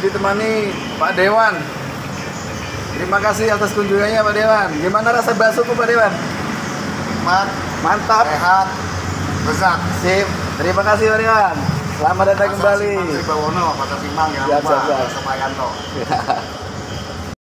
ditemani Pak Dewan. Terima kasih atas kunjungannya Pak Dewan. Gimana rasa baksoku Pak Dewan? Mat, Mantap. sehat, besar. Sip. Terima kasih Pak Dewan. Selamat datang kembali. Mas Bawono, Pak Simang, jangan Siap, Pak